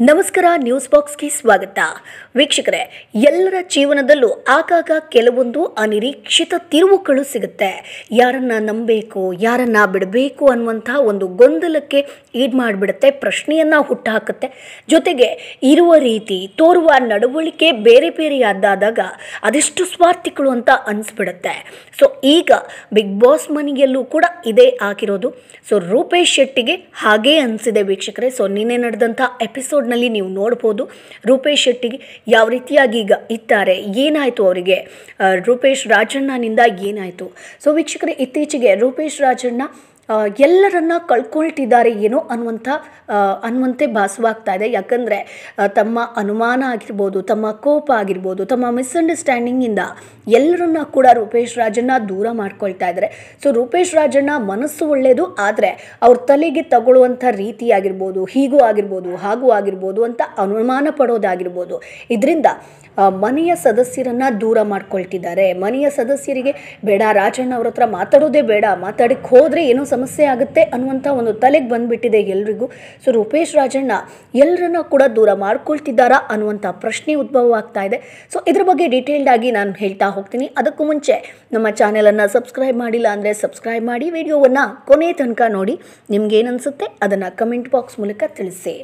ನಮಸ್ಕಾರ ನ್ಯೂಸ್ ಬಾಕ್ಸ್ಗೆ ಸ್ವಾಗತ. ವೀಕ್ಷಕರೇ, ಎಲ್ಲರ ಜೀವನದಲ್ಲೂ ಆಗಾಗ ಕೆಲವೊಂದು ಅನಿರೀಕ್ಷಿತ ತಿರುವುಗಳು ಸಿಗುತ್ತೆ. ಯಾರನ್ನ ನಂಬಬೇಕು, ಯಾರನ್ನ ಬಿಡಬೇಕು ಅನ್ನುವಂಥ ಒಂದು ಗೊಂದಲಕ್ಕೆ ಈಡ್ ಮಾಡಿಬಿಡುತ್ತೆ, ಪ್ರಶ್ನೆಯನ್ನ ಹುಟ್ಟುಹಾಕುತ್ತೆ. ಜೊತೆಗೆ ಇರುವ ರೀತಿ, ತೋರುವ ನಡವಳಿಕೆ ಬೇರೆ ಬೇರೆಯಾದಾದಾಗ ಅದೆಷ್ಟು ಸ್ವಾರ್ಥಿಗಳು ಅಂತ ಅನಿಸ್ಬಿಡುತ್ತೆ. ಸೊ ಈಗ ಬಿಗ್ ಬಾಸ್ ಮನೆಯಲ್ಲೂ ಕೂಡ ಇದೇ ಆಗಿರೋದು. ಸೊ ರೂಪೇಶ್ ಶೆಟ್ಟಿಗೆ ಹಾಗೇ ಅನಿಸಿದೆ ವೀಕ್ಷಕರೇ. ಸೊ ನಿನ್ನೆ ನಡೆದಂಥ ಎಪಿಸೋಡ್ನಲ್ಲಿ ನೀವು ನೋಡ್ಬೋದು. ರೂಪೇಶ್ ಶೆಟ್ಟಿ ಯಾವ ರೀತಿಯಾಗಿ ಈಗ ಇದ್ದಾರೆ, ಏನಾಯಿತು ಅವರಿಗೆ? ರೂಪೇಶ್ ರಾಜಣ್ಣನಿಂದ ಏನಾಯಿತು? ಸೊ ವೀಕ್ಷಕರೇ, ಇತ್ತೀಚೆಗೆ ರೂಪೇಶ್ ರಾಜಣ್ಣ ಎಲ್ಲರನ್ನ ಕಳ್ಕೊಳ್ತಿದ್ದಾರೆ ಏನೋ ಅನ್ನುವಂಥ ಅನ್ನುವಂತೆ ಭಾಸವಾಗ್ತಾ ಇದೆ. ಯಾಕಂದರೆ ತಮ್ಮ ಅನುಮಾನ ಆಗಿರ್ಬೋದು, ತಮ್ಮ ಕೋಪ ಆಗಿರ್ಬೋದು, ತಮ್ಮ ಮಿಸ್ಅಂಡರ್ಸ್ಟ್ಯಾಂಡಿಂಗಿಂದ ಎಲ್ಲರನ್ನ ಕೂಡ ರೂಪೇಶ್ ರಾಜಣ್ಣ ದೂರ ಮಾಡ್ಕೊಳ್ತಾ ಇದ್ದಾರೆ. ಸೊ, ರೂಪೇಶ್ ರಾಜಣ್ಣ ಮನಸ್ಸು ಒಳ್ಳೆಯದು ಆದರೆ ಅವ್ರ ತಲೆಗೆ ತಗೊಳ್ಳುವಂಥ ರೀತಿ ಆಗಿರ್ಬೋದು, ಹೀಗೂ ಆಗಿರ್ಬೋದು, ಹಾಗೂ ಆಗಿರ್ಬೋದು ಅಂತ ಅನುಮಾನ ಪಡೋದಾಗಿರ್ಬೋದು. ಇದರಿಂದ ಮನೆಯ ಸದಸ್ಯರನ್ನ ದೂರ ಮಾಡ್ಕೊಳ್ತಿದ್ದಾರೆ. ಮನೆಯ ಸದಸ್ಯರಿಗೆ, ಬೇಡ ರಾಜಣ್ಣ ಅವ್ರ ಹತ್ರ ಮಾತಾಡೋದೇ ಬೇಡ ಮಾತಾಡಕ್ಕೆ ಹೋದರೆ ಏನೋ ಸಮಸ್ಯೆ ಆಗುತ್ತೆ ಅನ್ನುವಂಥ ಒಂದು ತಲೆಗೆ ಬಂದ್ಬಿಟ್ಟಿದೆ ಎಲ್ರಿಗೂ. ಸೊ, ರೂಪೇಶ್ ರಾಜಣ್ಣ ಎಲ್ಲರನ್ನ ಕೂಡ ದೂರ ಮಾಡ್ಕೊಳ್ತಿದ್ದಾರಾ ಅನ್ನುವಂಥ ಪ್ರಶ್ನೆ ಉದ್ಭವ ಆಗ್ತಾ ಇದೆ. ಸೊ, ಇದ್ರ ಬಗ್ಗೆ ಡೀಟೇಲ್ಡ್ ಆಗಿ ನಾನು ಹೇಳ್ತಾ ಹೋಗ್ತೀನಿ. ಅದಕ್ಕೂ ಮುಂಚೆ, ನಮ್ಮ ಚಾನೆಲನ್ನು ಸಬ್ಸ್ಕ್ರೈಬ್ ಮಾಡಿಲ್ಲ ಅಂದರೆ ಸಬ್ಸ್ಕ್ರೈಬ್ ಮಾಡಿ ವಿಡಿಯೋವನ್ನು ಕೊನೆ ತನಕ ನೋಡಿ. ನಿಮ್ಗೇನು ಏನನ್ಸುತ್ತೆ ಅದನ್ನು ಕಮೆಂಟ್ ಬಾಕ್ಸ್ ಮೂಲಕ ತಿಳಿಸಿ.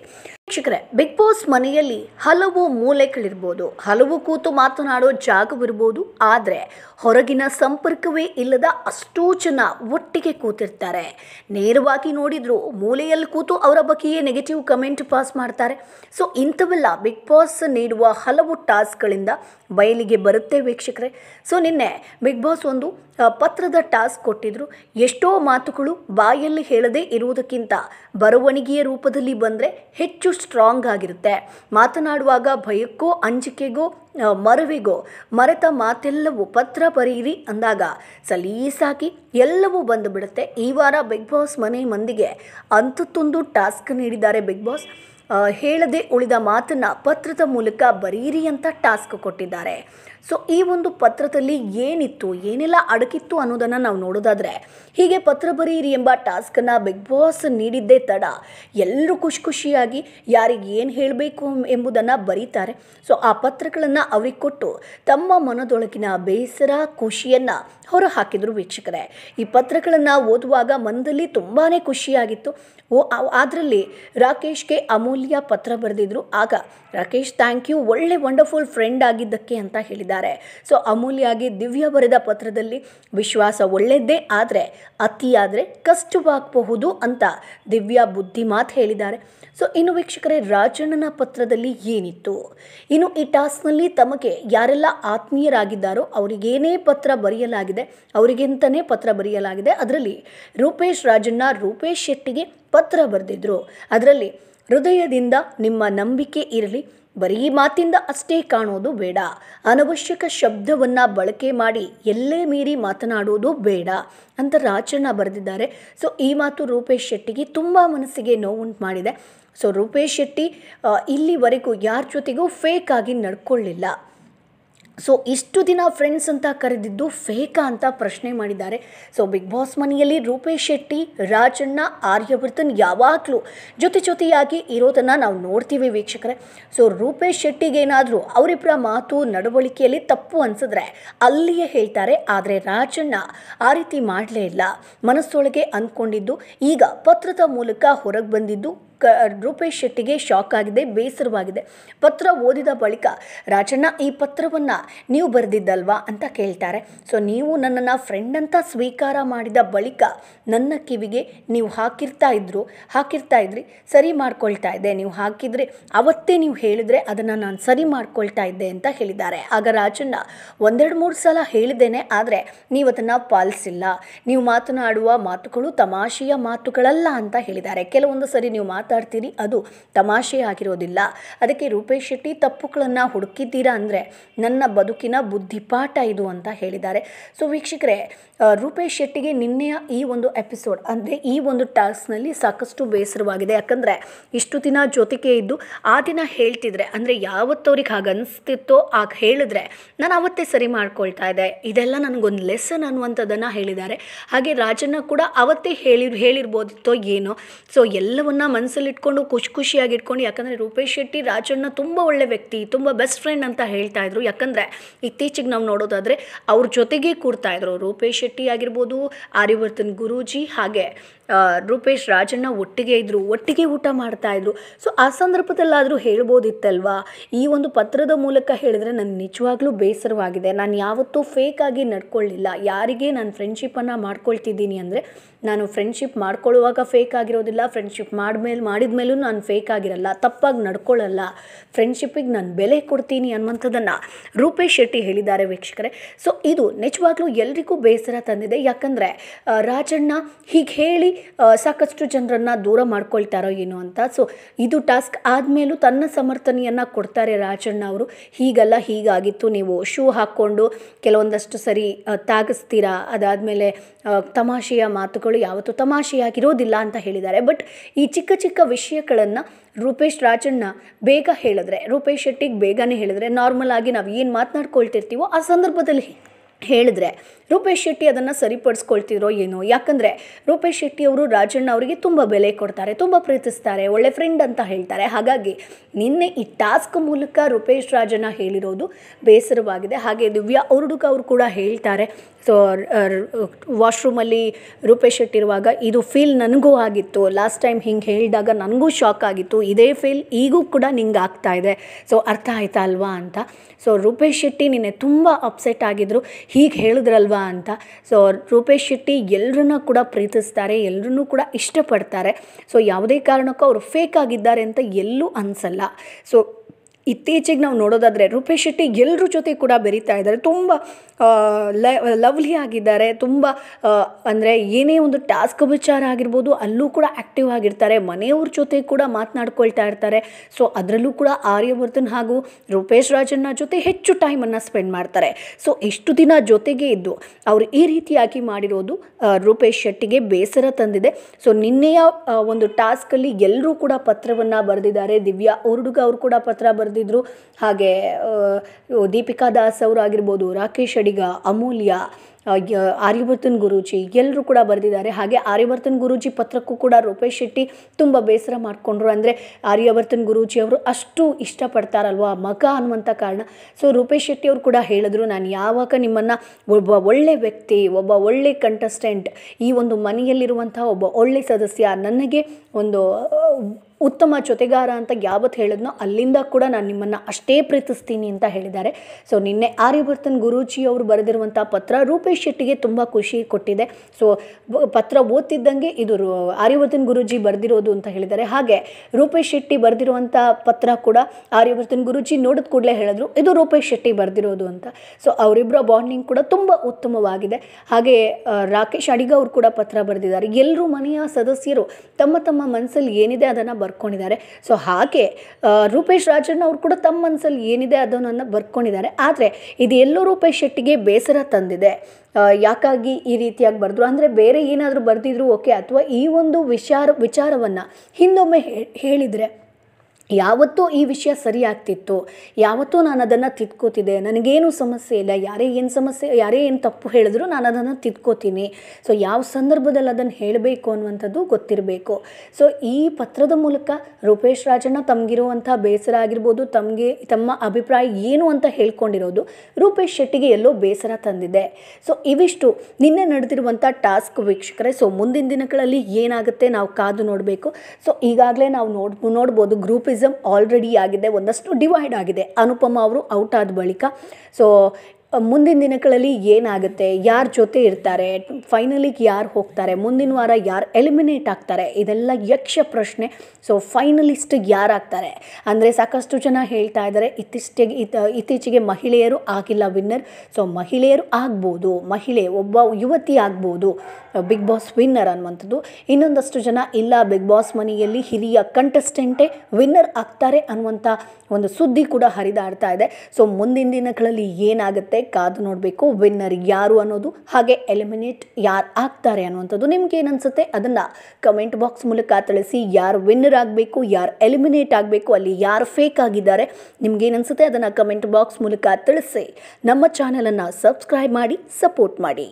ವೀಕ್ಷಕರೇ ಬಿಗ್ ಬಾಸ್ ಮನೆಯಲ್ಲಿ ಹಲವು ಮೂಲೆಗಳಿರ್ಬೋದು. ಹಲವು ಕೂತು ಮಾತನಾಡೋ ಜಾಗವಿರ್ಬೋದು. ಆದರೆ ಹೊರಗಿನ ಸಂಪರ್ಕವೇ ಇಲ್ಲದ ಅಷ್ಟೂ ಜನ ಒಟ್ಟಿಗೆ ಕೂತಿರ್ತಾರೆ. ನೇರವಾಗಿ ನೋಡಿದ್ರು ಮೂಲೆಯಲ್ಲಿ ಕೂತು ಅವರ ಬಗ್ಗೆಯೇ ನೆಗೆಟಿವ್ ಕಮೆಂಟ್ ಪಾಸ್ ಮಾಡ್ತಾರೆ. ಸೊ ಇಂಥವೆಲ್ಲ ಬಿಗ್ ಬಾಸ್ ನೀಡುವ ಹಲವು ಟಾಸ್ಕ್ಗಳಿಂದ ಬಯಲಿಗೆ ಬರುತ್ತೆ ವೀಕ್ಷಕರೇ. ಸೊ ನಿನ್ನೆ ಬಿಗ್ ಬಾಸ್ ಒಂದು ಪತ್ರದ ಟಾಸ್ಕ್ ಕೊಟ್ಟಿದ್ರು. ಎಷ್ಟೋ ಮಾತುಗಳು ಬಾಯಲ್ಲಿ ಹೇಳದೇ ಇರುವುದಕ್ಕಿಂತ ಬರವಣಿಗೆಯ ರೂಪದಲ್ಲಿ ಬಂದರೆ ಹೆಚ್ಚು ಸ್ಟ್ರಾಂಗ್ ಆಗಿರುತ್ತೆ. ಮಾತನಾಡುವಾಗ ಭಯಕ್ಕೋ, ಅಂಜಿಕೆಗೋ ಮರವಿಗೋ, ಮರೆತ ಮಾತೆಲ್ಲವೂ ಪತ್ರ ಬರೆಯಿರಿ ಅಂದಾಗ ಸಲೀಸಾಗಿ ಎಲ್ಲವೂ ಬಂದು ಬಿಡುತ್ತೆ ಈ ವಾರ ಬಿಗ್ ಬಾಸ್ ಮನೆ ಮಂದಿಗೆ ಅಂಥದ್ದೊಂದು ಟಾಸ್ಕ್ ನೀಡಿದ್ದಾರೆ ಬಿಗ್ ಬಾಸ್ ಹೇಳದೆ ಉಳಿದ ಮಾತನ್ನ ಪತ್ರದ ಮೂಲಕ ಬರೀರಿ ಅಂತ ಟಾಸ್ಕ್ ಕೊಟ್ಟಿದ್ದಾರೆ. ಸೊ ಈ ಒಂದು ಪತ್ರದಲ್ಲಿ ಏನಿತ್ತು, ಏನೆಲ್ಲ ಅಡಕಿತ್ತು ಅನ್ನೋದನ್ನು ನಾವು ನೋಡೋದಾದರೆ, ಹೀಗೆ ಪತ್ರ ಬರೀರಿ ಎಂಬ ಟಾಸ್ಕನ್ನು ಬಿಗ್ ಬಾಸ್ ನೀಡಿದ್ದೇ ತಡ. ಎಲ್ಲರೂ ಖುಷಿ ಖುಷಿಯಾಗಿ ಯಾರಿಗೆ ಏನು ಹೇಳಬೇಕು ಎಂಬುದನ್ನು ಬರೀತಾರೆ. ಸೊ ಆ ಪತ್ರಗಳನ್ನು ಅವ್ರಿಗೆ ಕೊಟ್ಟು ತಮ್ಮ ಮನದೊಳಗಿನ ಬೇಸರ, ಖುಷಿಯನ್ನು ಹೊರ ಹಾಕಿದರು ವೀಕ್ಷಕರೇ. ಈ ಪತ್ರಗಳನ್ನು ಓದುವಾಗ ಮನದಲ್ಲಿ ತುಂಬಾ ಖುಷಿಯಾಗಿತ್ತು. ಓ ಅದರಲ್ಲಿ ರಾಕೇಶ್ಗೆ ಅಮೂಲ್ಯ ಪತ್ರ ಬರೆದಿದ್ರು. ಆಗ, ರಾಕೇಶ್ ಥ್ಯಾಂಕ್ ಯು ಒಳ್ಳೆ ವಂಡರ್ಫುಲ್ ಫ್ರೆಂಡ್ ಆಗಿದ್ದಕ್ಕೆ ಅಂತ ಹೇಳಿದ್ದಾರೆ ಸೊ ಅಮೂಲ್ಯಾಗಿ ದಿವ್ಯ ಬರೆದ ಪತ್ರದಲ್ಲಿ ವಿಶ್ವಾಸ ಒಳ್ಳೆಯದ್ದೇ ಆದರೆ, ಅತಿಯಾದರೆ ಕಷ್ಟವಾಗಬಹುದು ಅಂತ ದಿವ್ಯ ಬುದ್ಧಿ ಮಾತು ಹೇಳಿದ್ದಾರೆ. ಸೊ, ಇನ್ನು ವೀಕ್ಷಕರೇ, ರಾಜಣ್ಣನ ಪತ್ರದಲ್ಲಿ ಏನಿತ್ತು? ಇನ್ನು ಈ ಟಾಸ್ಕ್ನಲ್ಲಿ ತಮಗೆ ಯಾರೆಲ್ಲ ಆತ್ಮೀಯರಾಗಿದ್ದಾರೋ ಅವರಿಗೇನೇ ಪತ್ರ ಬರೆಯಲಾಗಿದೆ, ಅವರಿಗಿಂತನೇ ಪತ್ರ ಬರೆಯಲಾಗಿದೆ, ಅದರಲ್ಲಿ ರೂಪೇಶ್ ರಾಜಣ್ಣ, ರೂಪೇಶ್ ಶೆಟ್ಟಿಗೆ ಪತ್ರ ಬರೆದಿದ್ರು. ಅದರಲ್ಲಿ ಹೃದಯದಿಂದ ನಿಮ್ಮ ನಂಬಿಕೆ ಇರಲಿ ಬರೀ ಮಾತಿಂದ ಅಷ್ಟೇ ಕಾಣೋದು ಬೇಡ. ಅನವಶ್ಯಕ ಶಬ್ದವನ್ನು ಬಳಕೆ ಮಾಡಿ ಎಲ್ಲೇ ಮೀರಿ ಮಾತನಾಡೋದು ಬೇಡ ಅಂತ ರಾಜಣ್ಣ ಬರೆದಿದ್ದಾರೆ. ಸೊ, ಈ ಮಾತು ರೂಪೇಶ್ ಶೆಟ್ಟಿಗೆ ತುಂಬ ಮನಸ್ಸಿಗೆ ನೋವುಂಟು ಮಾಡಿದೆ. ಸೊ, ರೂಪೇಶ್ ಶೆಟ್ಟಿ ಇಲ್ಲಿವರೆಗೂ ಯಾರ ಜೊತೆಗೂ ಫೇಕ್ ಆಗಿ ನಡ್ಕೊಳ್ಳಿಲ್ಲ. ಸೊ ಇಷ್ಟು ದಿನ ಫ್ರೆಂಡ್ಸ್ ಅಂತ ಕರೆದಿದ್ದು ಫೇಕಾ ಅಂತ ಪ್ರಶ್ನೆ ಮಾಡಿದ್ದಾರೆ. ಸೊ ಬಿಗ್ ಬಾಸ್ ಮನೆಯಲ್ಲಿ ರೂಪೇಶ್ ಶೆಟ್ಟಿ, ರಾಜಣ್ಣ, ಆರ್ಯವರ್ಧನ್ ಯಾವಾಗಲೂ ಜೊತೆ ಜೊತೆಯಾಗಿ ಇರೋದನ್ನು ನಾವು ನೋಡ್ತೀವಿ ವೀಕ್ಷಕರೇ. ಸೊ ರೂಪೇಶ್ ಶೆಟ್ಟಿಗೇನಾದರೂ ಅವರಿಬ್ಬರ ಮಾತು, ನಡವಳಿಕೆಯಲ್ಲಿ ತಪ್ಪು ಅನಿಸಿದ್ರೆ ಅಲ್ಲಿಯೇ ಹೇಳ್ತಾರೆ. ಆದರೆ ರಾಜಣ್ಣ ಆ ರೀತಿ ಮಾಡಲೇ ಇಲ್ಲ. ಮನಸ್ಸೊಳಗೆ ಅಂದ್ಕೊಂಡಿದ್ದು ಈಗ ಪತ್ರದ ಮೂಲಕ ಹೊರಗೆ ಬಂದಿದ್ದು ಕ, ರೂಪೇಶ್ ಶೆಟ್ಟಿಗೆ ಶಾಕ್ ಆಗಿದೆ, ಬೇಸರವಾಗಿದೆ. ಪತ್ರ ಓದಿದ ಬಳಿಕ, ರಾಜಣ್ಣ, ಈ ಪತ್ರವನ್ನು ನೀವು ಬರೆದಿದ್ದಲ್ವಾ ಅಂತ ಕೇಳ್ತಾರೆ. ಸೊ ನೀವು ನನ್ನನ್ನು ಫ್ರೆಂಡ್ ಅಂತ ಸ್ವೀಕಾರ ಮಾಡಿದ ಬಳಿಕ ನನ್ನ ಕಿವಿಗೆ ನೀವು ಹಾಕಿರ್ತಾ ಇದ್ರು, ಹಾಕಿರ್ತಾ ಇದ್ರಿ, ಸರಿ ಮಾಡ್ಕೊಳ್ತಾ ಇದ್ದೆ. ನೀವು ಹಾಕಿದರೆ, ಅವತ್ತೇ ನೀವು ಹೇಳಿದರೆ ಅದನ್ನು ನಾನು ಸರಿ ಮಾಡ್ಕೊಳ್ತಾ ಇದ್ದೆ ಅಂತ ಹೇಳಿದ್ದಾರೆ. ಆಗ ರಾಜಣ್ಣ ಒಂದೆರಡು ಮೂರು ಸಲ ಹೇಳಿದ್ದೇನೆ, ಆದರೆ ನೀವು ಅದನ್ನು ಪಾಲಿಸಿಲ್ಲ. ನೀವು ಮಾತನಾಡುವ ಮಾತುಗಳು ತಮಾಷೆಯ ಮಾತುಗಳಲ್ಲ ಅಂತ ಹೇಳಿದ್ದಾರೆ. ಕೆಲವೊಂದು ಸರಿ ನೀವು ಮಾತಾಡ್ತೀರಿ ಅದು ತಮಾಷೆ ಆಗಿರೋದಿಲ್ಲ. ಅದಕ್ಕೆ ರೂಪೇಶ್ ಶೆಟ್ಟಿ, ತಪ್ಪುಗಳನ್ನು ಹುಡುಕಿದ್ದೀರಾ ಅಂದರೆ ನನ್ನ ಬದುಕಿನ ಬುದ್ಧಿಪಾಠ ಇದು ಅಂತ ಹೇಳಿದ್ದಾರೆ. ಸೊ ವೀಕ್ಷಕರೇ ರೂಪೇಶ್ ಶೆಟ್ಟಿಗೆ ನಿನ್ನೆಯ ಈ ಒಂದು ಎಪಿಸೋಡ್ ಅಂದರೆ ಈ ಒಂದು ಟಾಸ್ಕ್ನಲ್ಲಿ ಸಾಕಷ್ಟು ಬೇಸರವಾಗಿದೆ. ಯಾಕಂದರೆ ಇಷ್ಟು ದಿನ ಜೊತೆಗೆ ಇದ್ದು ಆ ದಿನ ಹೇಳ್ತಿದ್ರೆ ಅಂದರೆ ಯಾವತ್ತವ್ರಿಗೆ ಹಾಗೆ ಅನಿಸ್ತಿತ್ತೋ ಆಗ ಹೇಳಿದ್ರೆ ನಾನು ಅವತ್ತೇ ಸರಿ ಮಾಡ್ಕೊಳ್ತಾ ಇದ್ದೆ. ಇದೆಲ್ಲ ನನಗೊಂದು ಲೆಸನ್ ಅನ್ನುವಂಥದ್ದನ್ನು ಹೇಳಿದ್ದಾರೆ. ಹಾಗೆ ರಾಜನ್ನ ಕೂಡ ಅವತ್ತೇ ಹೇಳಿ ಹೇಳಿರ್ಬೋದಿತ್ತೋ ಏನೋ. ಸೊ ಎಲ್ಲವನ್ನ ಮನಸ್ಸಲ್ಲಿ ಮನಸ್ಸಲ್ಲಿ ಇಟ್ಕೊಂಡು ಖುಷಿ ಖುಷಿಯಾಗಿ ಇಟ್ಕೊಂಡು ಯಾಕಂದರೆ ರೂಪೇಶ್ ಶೆಟ್ಟಿ ರಾಜಣ್ಣ ತುಂಬ ಒಳ್ಳೆ ವ್ಯಕ್ತಿ, ತುಂಬ ಬೆಸ್ಟ್ ಫ್ರೆಂಡ್ ಅಂತ ಹೇಳ್ತಾ ಇದ್ರು. ಯಾಕಂದರೆ ಇತ್ತೀಚೆಗೆ ನಾವು ನೋಡೋದಾದರೆ ಅವ್ರ ಜೊತೆಗೆ ಕೂರ್ತಾ ಇದ್ರು. ರೂಪೇಶ್ ಶೆಟ್ಟಿ ಆಗಿರ್ಬೋದು, ಆರ್ಯವರ್ಧನ್ ಗುರೂಜಿ ಹಾಗೆ. ರೂಪೇಶ್ ರಾಜಣ್ಣ ಒಟ್ಟಿಗೆ ಇದ್ದರು ಒಟ್ಟಿಗೆ ಊಟ ಮಾಡ್ತಾ ಇದ್ರು. ಸೊ ಆ ಸಂದರ್ಭದಲ್ಲಾದರೂ ಹೇಳ್ಬೋದಿತ್ತಲ್ವಾ? ಈ ಒಂದು ಪತ್ರದ ಮೂಲಕ ಹೇಳಿದ್ರೆ ನನ್ನ ನಿಜವಾಗ್ಲೂ ಬೇಸರವಾಗಿದೆ. ನಾನು ಯಾವತ್ತೂ ಫೇಕ್ ಆಗಿ ನಡ್ಕೊಳ್ಳಿಲ್ಲ ಯಾರಿಗೆ ನಾನು ಫ್ರೆಂಡ್ಶಿಪ್ಪನ್ನು ಮಾಡ್ಕೊಳ್ತಿದ್ದೀನಿ ಅಂದರೆ, ನಾನು ಫ್ರೆಂಡ್ಶಿಪ್ ಮಾಡ್ಕೊಳ್ಳುವಾಗ ಫೇಕ್ ಆಗಿರೋದಿಲ್ಲ. ಫ್ರೆಂಡ್ಶಿಪ್ ಮಾಡಿದ್ಮೇಲೆ ಮಾಡಿದ್ಮೇಲೂ ನಾನು ಫೇಕ್ ಆಗಿರಲ್ಲ. ತಪ್ಪಾಗಿ ನಡ್ಕೊಳ್ಳಲ್ಲ ಫ್ರೆಂಡ್ಶಿಪ್ಪಿಗೆ ನಾನು ಬೆಲೆ ಕೊಡ್ತೀನಿ ಅನ್ನುವಂಥದ್ದನ್ನು ರೂಪೇಶ್ ಶೆಟ್ಟಿ ಹೇಳಿದ್ದಾರೆ ವೀಕ್ಷಕರೇ. ಸೊ ಇದು ನಿಜವಾಗ್ಲೂ ಎಲ್ರಿಗೂ ಬೇಸರ ತಂದಿದೆ. ಯಾಕಂದರೆ ರಾಜಣ್ಣ ಹೀಗೆ ಹೇಳಿ ಸಾಕಷ್ಟು ಜನರನ್ನು ದೂರ ಮಾಡ್ಕೊಳ್ತಾರೋ ಏನೋ ಅಂತ. ಸೊ ಇದು ಟಾಸ್ಕ್ ಆದಮೇಲೂ ತನ್ನ ಸಮರ್ಥನೆಯನ್ನು ಕೊಡ್ತಾರೆ ರಾಜಣ್ಣ ಅವರು. ಹೀಗಲ್ಲ ಹೀಗಾಗಿತ್ತು. ನೀವು ಶೂ ಹಾಕ್ಕೊಂಡು ಕೆಲವೊಂದಷ್ಟು ಸರಿ ತಾಗಿಸ್ತೀರಾ? ಅದಾದಮೇಲೆ ತಮಾಷೆಯ ಮಾತುಗಳು ಯಾವತ್ತೂ ತಮಾಷೆಯಾಗಿರೋದಿಲ್ಲ ಅಂತ ಹೇಳಿದ್ದಾರೆ. ಬಟ್ ಈ ಚಿಕ್ಕ ಚಿಕ್ಕ ವಿಷಯಗಳನ್ನು ರೂಪೇಶ್ ರಾಜಣ್ಣ ಬೇಗ ಹೇಳಿದ್ರೆ, ರೂಪೇಶ್ ಶೆಟ್ಟಿಗೆ ಬೇಗನೆ ಹೇಳಿದ್ರೆ ನಾರ್ಮಲ್ ಆಗಿ ನಾವು ಏನು ಮಾತನಾಡ್ಕೊಳ್ತಿರ್ತೀವೋ ಆ ಸಂದರ್ಭದಲ್ಲಿ ಹೇಳಿದ್ರೆ ರೂಪೇಶ್ ಶೆಟ್ಟಿ ಅದನ್ನು ಸರಿಪಡಿಸ್ಕೊಳ್ತಿರೋ ಏನೋ? ಯಾಕಂದರೆ ರೂಪೇಶ್ ಶೆಟ್ಟಿ ಅವರು ರಾಜಣ್ಣ ಅವರಿಗೆ ತುಂಬ ಬೆಲೆ ಕೊಡ್ತಾರೆ, ತುಂಬ ಪ್ರೀತಿಸ್ತಾರೆ, ಒಳ್ಳೆ ಫ್ರೆಂಡ್ ಅಂತ ಹೇಳ್ತಾರೆ. ಹಾಗಾಗಿ ನಿನ್ನೆ ಈ ಟಾಸ್ಕ್ ಮೂಲಕ ರೂಪೇಶ್ ರಾಜಣ್ಣ ಹೇಳಿರೋದು ಬೇಸರವಾಗಿದೆ. ಹಾಗೆ ದಿವ್ಯಾ ಹುಡುಗ ಅವರು ಕೂಡ ಹೇಳ್ತಾರೆ. ಸೊ ವಾಶ್ರೂಮಲ್ಲಿ ರೂಪೇಶ್ ಶೆಟ್ಟಿ ಇರುವಾಗ ಇದು ಫೀಲ್ ನನಗೂ ಆಗಿತ್ತು. ಲಾಸ್ಟ್ ಟೈಮ್ ಹಿಂಗೆ ಹೇಳಿದಾಗ ನನಗೂ ಶಾಕ್ ಆಗಿತ್ತು. ಇದೇ ಫೀಲ್ ಈಗೂ ಕೂಡ ನಿಂಗೆ ಆಗ್ತಾ ಇದೆ. ಸೊ ಅರ್ಥ ಆಯ್ತಾ ಅಲ್ವಾ ಅಂತ. ಸೊ ರೂಪೇಶ್ ಶೆಟ್ಟಿ ನಿನ್ನೆ ತುಂಬ ಅಪ್ಸೆಟ್ ಆಗಿದ್ರು. ಹೀಗೆ ಹೇಳಿದ್ರಲ್ವಾ ಅಂತ. ಸೊ ರೂಪೇಶ್ ಶೆಟ್ಟಿ ಎಲ್ಲರನ್ನ ಕೂಡ ಪ್ರೀತಿಸ್ತಾರೆ ಎಲ್ಲರನ್ನೂ ಕೂಡ ಇಷ್ಟಪಡ್ತಾರೆ. ಸೊ ಯಾವುದೇ ಕಾರಣಕ್ಕೂ ಅವರು ಫೇಕ್ ಆಗಿದ್ದಾರೆ ಅಂತ ಎಲ್ಲೂ ಅನಿಸಲ್ಲ. ಸೊ ಇತ್ತೀಚೆಗೆ ನಾವು ನೋಡೋದಾದರೆ ರೂಪೇಶ್ ಶೆಟ್ಟಿ ಎಲ್ಲರ ಜೊತೆ ಕೂಡ ಬೆರೀತಾ ಇದ್ದಾರೆ. ತುಂಬ ಲವ್ಲಿ ಆಗಿದ್ದಾರೆ. ತುಂಬ ಅಂದರೆ ಏನೇ ಒಂದು ಟಾಸ್ಕ್ ವಿಚಾರ ಆಗಿರ್ಬೋದು ಅಲ್ಲೂ ಕೂಡ ಆ್ಯಕ್ಟಿವ್ ಆಗಿರ್ತಾರೆ. ಮನೆಯವ್ರ ಜೊತೆ ಕೂಡ ಮಾತನಾಡ್ಕೊಳ್ತಾ ಇರ್ತಾರೆ. ಸೊ, ಅದರಲ್ಲೂ ಕೂಡ ಆರ್ಯವರ್ಧನ್ ಹಾಗೂ ರೂಪೇಶ್ ರಾಜಣ್ಣ ಜೊತೆ ಹೆಚ್ಚು ಟೈಮನ್ನು ಸ್ಪೆಂಡ್ ಮಾಡ್ತಾರೆ. ಸೊ, ಇಷ್ಟು ದಿನ ಜೊತೆಗೆ ಇದ್ದು ಅವರು ಈ ರೀತಿಯಾಗಿ ಮಾಡಿರೋದು ರೂಪೇಶ್ ಶೆಟ್ಟಿಗೆ ಬೇಸರ ತಂದಿದೆ. ಸೊ, ನಿನ್ನೆಯ ಒಂದು ಟಾಸ್ಕಲ್ಲಿ ಎಲ್ಲರೂ ಕೂಡ ಪತ್ರವನ್ನು ಬರೆದಿದ್ದಾರೆ. ದಿವ್ಯಾ ಹುಡುಗ ಅವರು ಕೂಡ ಪತ್ರ ಬರೆದಿದ್ರು ಹಾಗೆ ದೀಪಿಕಾ ದಾಸ್ ಅವರು ಆಗಿರ್ಬೋದು ರಾಕೇಶ್ ಅಡಿಗ, ಅಮೂಲ್ಯ ಆರ್ಯವರ್ತನ್ ಗುರೂಜಿ ಎಲ್ಲರೂ ಕೂಡ ಬರೆದಿದ್ದಾರೆ. ಹಾಗೆ ಆರ್ಯವರ್ತನ್ ಗುರೂಜಿ ಪತ್ರಕ್ಕೂ ಕೂಡ ರೂಪೇಶ್ ಶೆಟ್ಟಿ ತುಂಬ ಬೇಸರ ಮಾಡಿಕೊಂಡ್ರು. ಅಂದರೆ ಆರ್ಯವರ್ತನ್ ಗುರೂಜಿ ಅವರು ಅಷ್ಟು ಇಷ್ಟಪಡ್ತಾರಲ್ವಾ, ಮಗ ಅನ್ನುವಂಥ ಕಾರಣ. ಸೊ ರೂಪೇಶ್ ಶೆಟ್ಟಿ ಅವರು ಕೂಡ ಹೇಳಿದ್ರು, ನಾನು ಯಾವಾಗ ನಿಮ್ಮನ್ನು ಒಬ್ಬ ಒಳ್ಳೆ ವ್ಯಕ್ತಿ, ಒಬ್ಬ ಒಳ್ಳೆ ಕಂಟೆಸ್ಟೆಂಟ್ ಈ ಒಂದು ಮನೆಯಲ್ಲಿರುವಂಥ ಒಬ್ಬ ಒಳ್ಳೆ ಸದಸ್ಯ, ನನಗೆ ಒಂದು ಉತ್ತಮ ಜೊತೆಗಾರ ಅಂತ ಯಾವತ್ತು ಹೇಳಿದ್ನೋ ಅಲ್ಲಿಂದ ಕೂಡ ನಾನು ನಿಮ್ಮನ್ನು ಅಷ್ಟೇ ಪ್ರೀತಿಸ್ತೀನಿ ಅಂತ ಹೇಳಿದ್ದಾರೆ. ಸೊ ನಿನ್ನೆ ಆರ್ಯವರ್ತನ್ ಗುರೂಜಿ ಅವರು ಬರೆದಿರುವಂಥ ಪತ್ರ ರೂಪೇಶ್ ಶೆಟ್ಟಿಗೆ ತುಂಬ ಖುಷಿ ಕೊಟ್ಟಿದೆ. ಸೊ ಪತ್ರ ಓದ್ತಿದ್ದಂಗೆ ಇದು ಆರ್ಯವರ್ತನ್ ಗುರೂಜಿ ಬರೆದಿರೋದು ಅಂತ ಹೇಳಿದ್ದಾರೆ. ಹಾಗೆ ರೂಪೇಶ್ ಶೆಟ್ಟಿ ಬರೆದಿರುವಂಥ ಪತ್ರ ಕೂಡ ಆರ್ಯವರ್ಧನ್ ಗುರೂಜಿ ನೋಡಿದ ಕೂಡಲೇ ಹೇಳಿದ್ರು, ಇದು ರೂಪೇಶ್ ಶೆಟ್ಟಿ ಬರೆದಿರೋದು ಅಂತ. ಸೊ ಅವರಿಬ್ಬರ ಬಾಂಡಿಂಗ್ ಕೂಡ ತುಂಬ ಉತ್ತಮವಾಗಿದೆ. ಹಾಗೆ ರಾಕೇಶ್ ಅಡಿಗ ಅವರು ಕೂಡ ಪತ್ರ ಬರೆದಿದ್ದಾರೆ. ಎಲ್ಲರೂ ಮನೆಯ ಸದಸ್ಯರು ತಮ್ಮ ತಮ್ಮ ಮನಸ್ಸಲ್ಲಿ ಏನಿದೆ ಅದನ್ನು ಬರ್ಕೊಂಡಿದ್ದಾರೆ. ಸೊ ಹಾಗೆ ರೂಪೇಶ್ ರಾಜಣ್ಣ ಅವರು ಕೂಡ ತಮ್ಮ ಮನಸ್ಸಲ್ಲಿ ಏನಿದೆ ಅದನ್ನು ಬರ್ಕೊಂಡಿದ್ದಾರೆ. ಆದರೆ, ಇದು ಎಲ್ಲೋ ರೂಪೇಶ್ ಶೆಟ್ಟಿಗೆ ಬೇಸರ ತಂದಿದೆ. ಯಾಕಾಗಿ ಈ ರೀತಿಯಾಗಿ ಬರೆದ್ರು? ಅಂದರೆ, ಬೇರೆ ಏನಾದರೂ ಬರೆದಿದ್ರು, ಓಕೆ? ಅಥವಾ ಈ ಒಂದು ವಿಚಾರ, ವಿಚಾರವನ್ನು ಹಿಂದೊಮ್ಮೆ ಹೇಳಿದರೆ ಯಾವತ್ತೂ ಈ ವಿಷಯ ಸರಿ ಆಗ್ತಿತ್ತು ಯಾವತ್ತೂ ನಾನು ಅದನ್ನು ತಿದ್ಕೋತಿದ್ದೆ, ನನಗೇನು ಸಮಸ್ಯೆ ಇಲ್ಲ, ಯಾರೇ ಏನು ಸಮಸ್ಯೆ, ಯಾರೇ ಏನು ತಪ್ಪು ಹೇಳಿದ್ರು ನಾನು ಅದನ್ನು ತಿದ್ಕೋತೀನಿ. ಸೊ ಯಾವ ಸಂದರ್ಭದಲ್ಲಿ ಅದನ್ನು ಹೇಳಬೇಕು ಅನ್ನುವಂಥದ್ದು ಗೊತ್ತಿರಬೇಕು. ಸೊ ಈ ಪತ್ರದ ಮೂಲಕ ರೂಪೇಶ್ ರಾಜಣ್ಣ ತಮಗಿರುವಂಥ ಬೇಸರ ಆಗಿರ್ಬೋದು, ತಮಗೆ, ತಮ್ಮ ಅಭಿಪ್ರಾಯ ಏನು ಅಂತ ಹೇಳ್ಕೊಂಡಿರೋದು ರೂಪೇಶ್ ಶೆಟ್ಟಿಗೆ ಎಲ್ಲೋ ಬೇಸರ ತಂದಿದೆ. ಸೊ ಇವಿಷ್ಟು ನಿನ್ನೆ ನಡೆದಿರುವಂಥ ಟಾಸ್ಕ್ ವೀಕ್ಷಕರೇ ಸೊ ಮುಂದಿನ ದಿನಗಳಲ್ಲಿ ಏನಾಗುತ್ತೆ ನಾವು ಕಾದು ನೋಡಬೇಕು. ಸೊ ಈಗಾಗಲೇ ನಾವು ನೋಡ್, ನೋಡ್ಬೋದು ಆಲ್ರೆಡಿ ಆಗಿದೆ ಒಂದಷ್ಟು ಡಿವೈಡ್ ಆಗಿದೆ. ಅನುಪಮ ಅವರು ಔಟ್ ಆದ ಬಳಿಕ. ಸೊ ಮುಂದಿನ ದಿನಗಳಲ್ಲಿ ಏನಾಗುತ್ತೆ? ಯಾರ ಜೊತೆ ಇರ್ತಾರೆ? ಫೈನಲಿಗೆ ಯಾರು ಹೋಗ್ತಾರೆ? ಮುಂದಿನ ವಾರ ಯಾರು ಎಲಿಮಿನೇಟ್ ಆಗ್ತಾರೆ? ಇದೆಲ್ಲ ಯಕ್ಷ ಪ್ರಶ್ನೆ. ಸೊ ಫೈನಲಿಸ್ಟ್ ಯಾರಾಗ್ತಾರೆ ಅಂದರೆ ಸಾಕಷ್ಟು ಜನ ಹೇಳ್ತಾ ಇದ್ದಾರೆ ಇತ್ತೀಚೆಗೆ ಇತ್ತ ಇತ್ತೀಚೆಗೆ ಮಹಿಳೆಯರು ಆಗಿಲ್ಲ ವಿನ್ನರ್ ಸೊ ಮಹಿಳೆಯರು ಆಗ್ಬೋದು. ಮಹಿಳೆ, ಒಬ್ಬ ಯುವತಿ ಆಗ್ಬೋದು. ಬಿಗ್ ಬಾಸ್ ವಿನ್ನರ್ ಅನ್ನುವಂಥದ್ದು. ಇನ್ನೊಂದಷ್ಟು ಜನ ಇಲ್ಲ ಬಿಗ್ ಬಾಸ್ ಮನೆಯಲ್ಲಿ ಹಿರಿಯ ಕಂಟೆಸ್ಟೆಂಟೇ ವಿನ್ನರ್ ಆಗ್ತಾರೆ ಅನ್ನುವಂಥ ಒಂದು ಸುದ್ದಿ ಕೂಡ ಹರಿದಾಡ್ತಾ ಇದೆ. ಸೊ ಮುಂದಿನ ದಿನಗಳಲ್ಲಿ ಏನಾಗುತ್ತೆ? ಕಾದು ನೋಡಬೇಕು ವಿನ್ನರ್ ಯಾರು ಅನ್ನೋದು, ಹಾಗೆ ಎಲಿಮಿನೇಟ್ ಯಾರು ಆಗ್ತಾರೆ ಅನ್ನುವಂಥದ್ದು ನಿಮ್ಗೆ ಏನನ್ಸುತ್ತೆ? ಅದನ್ನು ಕಮೆಂಟ್ ಬಾಕ್ಸ್ ಮೂಲಕ ತಿಳಿಸಿ, ಯಾರು ವಿನ್ನರ್ ಆಗಬೇಕು, ಯಾರು ಎಲಿಮಿನೇಟ್ ಆಗಬೇಕು, ಅಲ್ಲಿ ಯಾರು ಫೇಕ್ ಆಗಿದ್ದಾರೆ, ನಿಮ್ಗೆ ಏನು ಅನ್ಸುತ್ತೆ ಅದನ್ನು ಕಮೆಂಟ್ ಬಾಕ್ಸ್ ಮೂಲಕ ತಿಳಿಸಿ. ನಮ್ಮ ಚಾನಲನ್ನು ಸಬ್ಸ್ಕ್ರೈಬ್ ಮಾಡಿ ಸಪೋರ್ಟ್ ಮಾಡಿ.